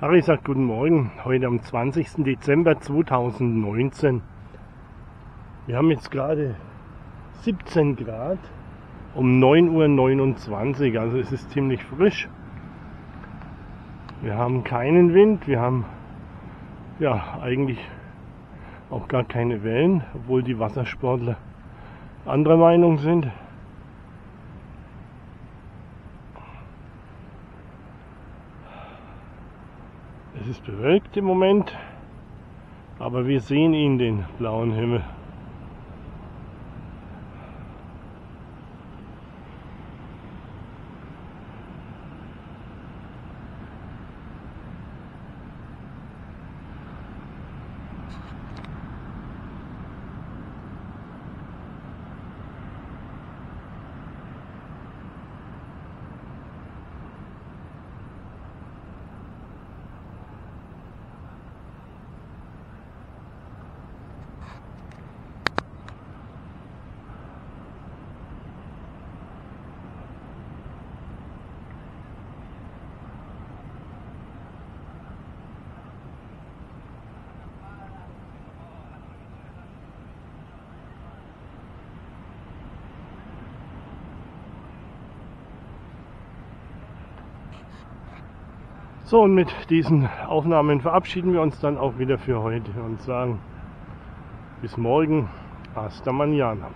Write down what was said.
Harry sagt guten Morgen, heute am 20. Dezember 2019. Wir haben jetzt gerade 17 Grad um 9.29 Uhr, also es ist ziemlich frisch. Wir haben keinen Wind, wir haben ja eigentlich auch gar keine Wellen, obwohl die Wassersportler anderer Meinung sind. Es ist bewölkt im Moment, aber wir sehen ihn, den blauen Himmel. So, und mit diesen Aufnahmen verabschieden wir uns dann auch wieder für heute und sagen bis morgen. Hasta mañana.